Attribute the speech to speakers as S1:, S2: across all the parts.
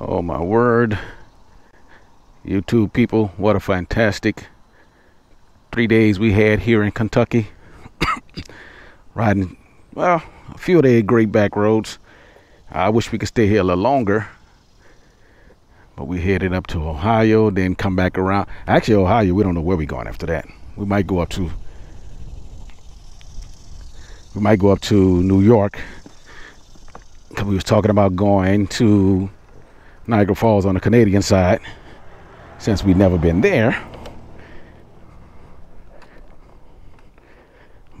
S1: Oh my word. YouTube people, what a fantastic three days we had here in Kentucky. Riding, well, a few of the great back roads. I wish we could stay here a little longer. But we headed up to Ohio, then come back around. Actually, Ohio, we don't know where we're going after that. We might go up to we might go up to New York. Cause we was talking about going to Niagara Falls on the Canadian side since we've never been there.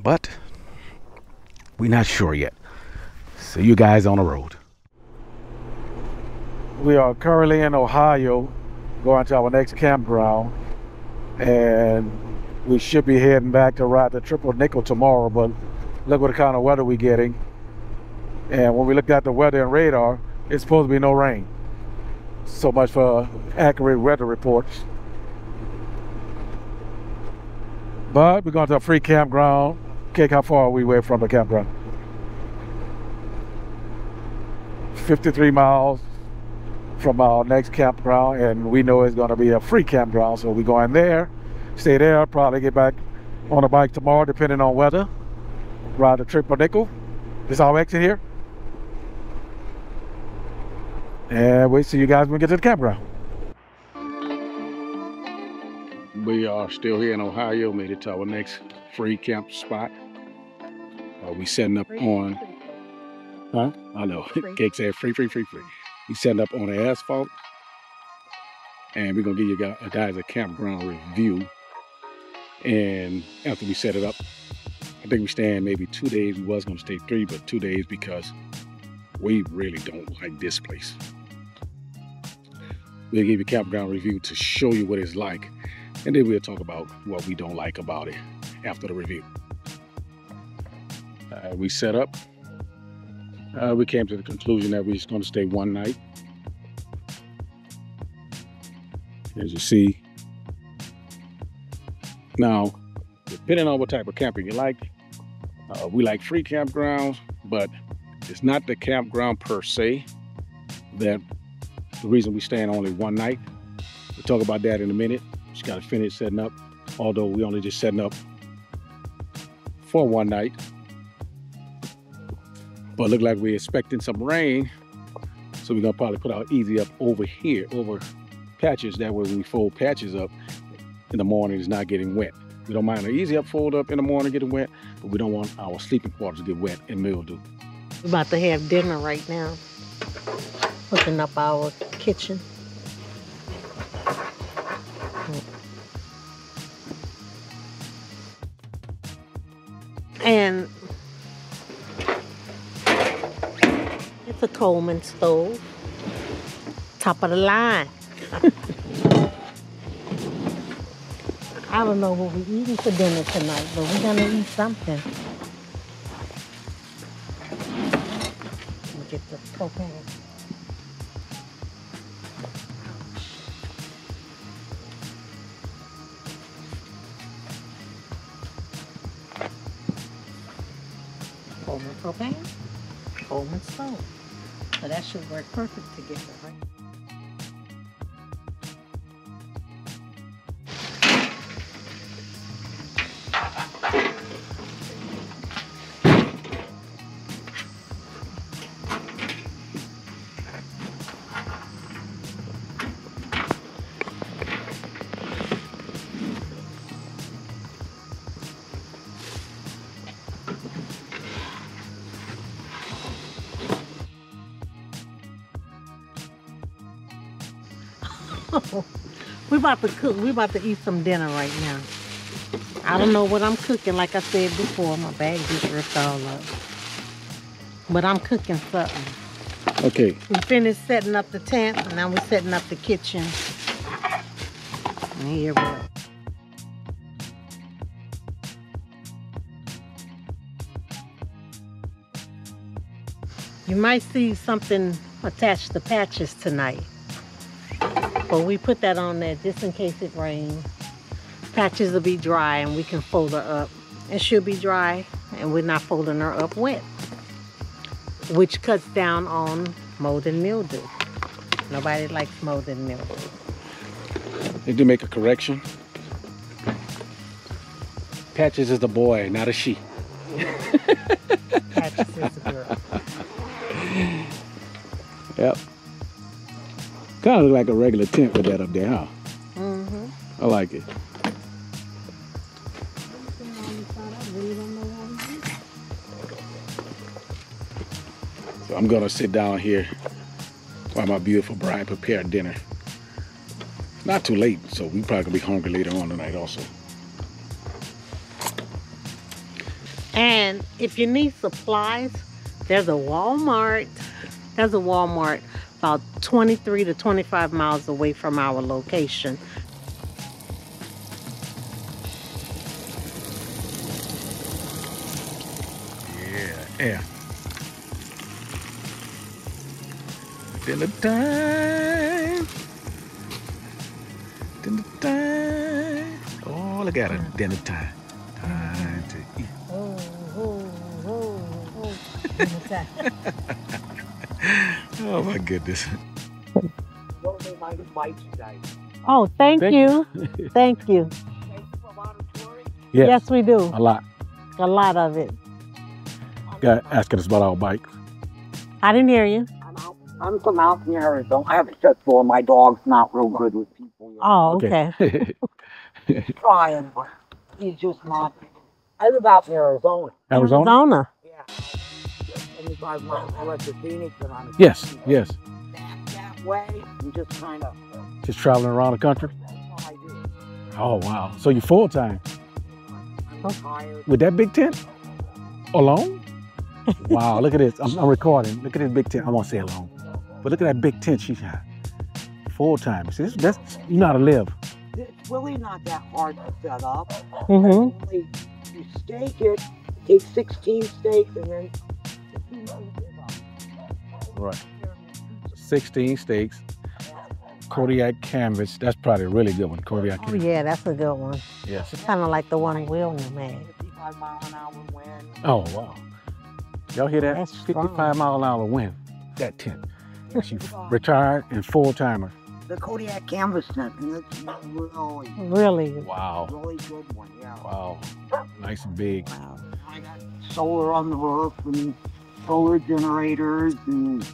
S1: But we're not sure yet. See you guys on the road.
S2: We are currently in Ohio going to our next campground and we should be heading back to ride the triple nickel tomorrow but look what kind of weather we're getting and when we looked at the weather and radar it's supposed to be no rain so much for accurate weather reports. But we're going to a free campground. Cake, how far are we away from the campground? 53 miles from our next campground, and we know it's going to be a free campground. So we're going there, stay there, probably get back on a bike tomorrow, depending on weather. Ride the triple nickel. This our exit here. And we'll see you guys when we get to the campground.
S1: We are still here in Ohio, made it to our next free camp spot. Uh, we setting up on, huh? I know, Cake said free, free, free, free. We setting up on the asphalt. And we're gonna give you guys a campground review. And after we set it up, I think we staying maybe two days. We was gonna stay three, but two days because we really don't like this place. We'll give you a campground review to show you what it's like. And then we'll talk about what we don't like about it after the review. Uh, we set up. Uh, we came to the conclusion that we're just going to stay one night. As you see. Now, depending on what type of camping you like, uh, we like free campgrounds, but it's not the campground per se that the reason we staying only one night. We'll talk about that in a minute. Just got to finish setting up, although we only just setting up for one night. But look like we're expecting some rain. So we're gonna probably put our easy up over here, over patches. That way when we fold patches up in the morning, it's not getting wet. We don't mind an easy up fold up in the morning getting wet, but we don't want our sleeping quarters to get wet and mildew.
S3: We're about to have dinner right now. Hooking up our kitchen. And it's a Coleman stove. Top of the line. I don't know what we're eating for dinner tonight, but we're gonna eat something. Get the propane. Coleman propane, Coleman stove. So that should work perfect to get it right. we about to cook. We about to eat some dinner right now. I don't know what I'm cooking. Like I said before, my bag just ripped all up. But I'm cooking something.
S1: Okay.
S3: We finished setting up the tent, and now we're setting up the kitchen. And here we go. You might see something attached to patches tonight. But we put that on there just in case it rains. Patches will be dry and we can fold her up. And she'll be dry and we're not folding her up wet. Which cuts down on mold and mildew. Nobody likes mold and mildew.
S1: They do make a correction. Patches is the boy, not a she.
S3: Patches is a girl.
S1: Yep. Kind of look like a regular tent with that up there, huh?
S3: Mm-hmm.
S1: I like it. So I'm gonna sit down here while my beautiful bride prepare dinner. Not too late, so we probably gonna be hungry later on tonight also.
S3: And if you need supplies, there's a Walmart. There's a Walmart about 23 to 25 miles away from our location.
S1: Yeah, yeah. Dinner time. Dinner time. Oh, look at it. Dinner time. Time to eat.
S3: Oh, oh, oh, oh.
S1: Oh my goodness.
S4: Don't they mind invite you guys?
S3: oh, thank,
S1: Thank
S3: you. Thank you.
S4: Thank you.
S1: Yes,
S3: Yes, we do.
S1: a lot.
S3: A lot of it.
S1: Guy asking us about our bikes.
S3: I didn't hear you.
S4: I'm out. I'm from out in Arizona. I have a shut door. My dog's not real good with people. You know.
S3: Oh, okay.
S4: He's trying, but he's just not. I live out in Arizona.
S1: Arizona?
S4: Yeah. 75 miles west of Phoenix and
S1: Yes, yes.
S4: back that way. I'm just kind of.
S1: Just traveling around the country.
S4: That's all I do.
S1: Oh wow. So you're full time
S4: I'm tired.
S1: with that big tent? Alone? wow, look at this. I'm, I'm recording. Look at this big tent. I won't say alone. But look at that big tent she's got. Full time. See, this, that's you know how to live.
S4: It's really not that hard to set up.
S3: Mm-hmm.
S4: You stake it, take 16 stakes, and then.
S1: Right. 16 steaks. Kodiak canvas. That's probably a really good one. Kodiak
S3: Oh,
S1: canvas.
S3: yeah, that's a good one.
S1: Yes.
S3: It's kind of like the one William made.
S4: 55 mile an hour wind.
S1: Oh wow. Y'all hear that?
S3: That's
S1: 55
S3: strong.
S1: mile an hour wind. That tent. She retired and full timer.
S4: The Kodiak canvas tent, and it's really,
S3: Really.
S1: Wow.
S4: really good one, yeah.
S1: Wow. Nice and big.
S3: Wow.
S4: I got solar on the roof and solar generators and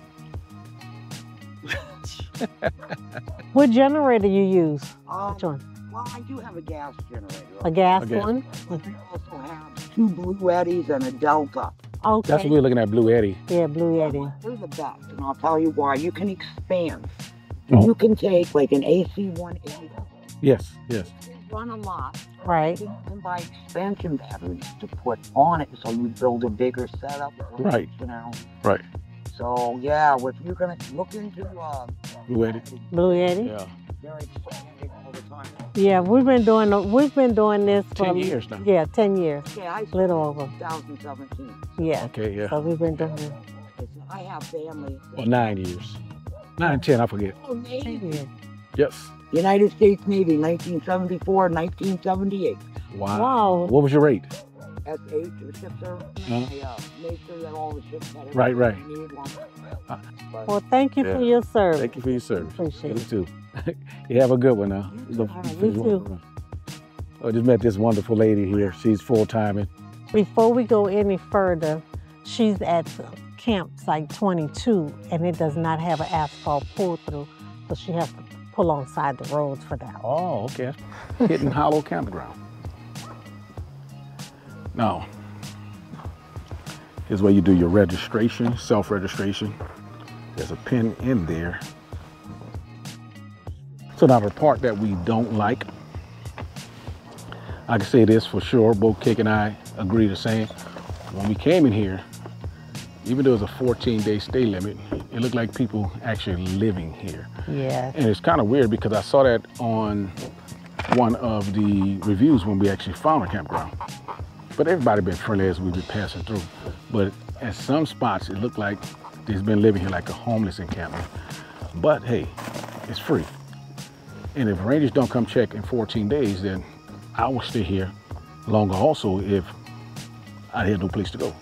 S3: What generator you use?
S4: um,
S3: Which one?
S4: well, I do have a gas generator.
S3: A gas
S1: A gas-
S3: one?
S4: I also have two Bluettis and a Delta.
S3: Okay.
S1: That's what we're looking at, Bluetti.
S3: Yeah, Bluetti.
S4: They're the best, and I'll tell you why. You can expand.
S1: Oh.
S4: You can take like an AC 180,
S1: Yes, yes.
S4: Run a lot,
S3: Right.
S4: you can buy expansion batteries to put on it, so you build a bigger setup.
S1: Right.
S4: You know.
S1: Right.
S4: So yeah, if you're gonna look into uh,
S1: Bluetti.
S3: Blue Yeti.
S1: Yeah.
S4: they're expanding all the time.
S3: Yeah, we've been doing we've been doing this for
S1: 10 years now.
S3: Yeah, ten years.
S4: Yeah, I
S3: Little over.
S4: 2017.
S3: Yeah.
S1: Okay, yeah.
S3: So we've been doing it.
S4: I have family.
S1: Well, nine years. Nine, ten, I forget.
S4: Oh, Navy.
S3: Ten years.
S1: Yes.
S4: United States Navy, 1974, 1978.
S1: Wow.
S3: Wow.
S1: What was your rate?
S4: S eight, the ship service.
S1: Uh-huh.
S4: I uh, made sure that all the ships had
S1: Right, right.
S4: they needed on
S1: Uh,
S4: But
S3: Well, thank you
S1: Yeah.
S3: for your service.
S1: Thank you for your service.
S3: Appreciate
S1: You
S3: it.
S1: too. you have a good one now.
S4: You
S1: Look-
S4: too.
S3: You too.
S1: I just met this wonderful lady here. She's full timing.
S3: Before we go any further, she's at campsite 22 and it does not have an asphalt pull through, so she has to pull on side the roads for that.
S1: Oh, okay. Hidden Hollow Campground. Now, here's where you do your registration, self-registration. There's a pin in there. So now the part that we don't like, I can say this for sure, both Cake and I agree the same. When we came in here, even though it was a 14 day stay limit, it looked like people actually living here.
S3: Yeah.
S1: And it's kind of weird because I saw that on one of the reviews when we actually found a campground. But everybody been friendly as we've been passing through. But at some spots, it looked like they's been living here like a homeless encampment. But hey, it's free. And if rangers don't come check in 14 days, then I will stay here longer also if I had no place to go.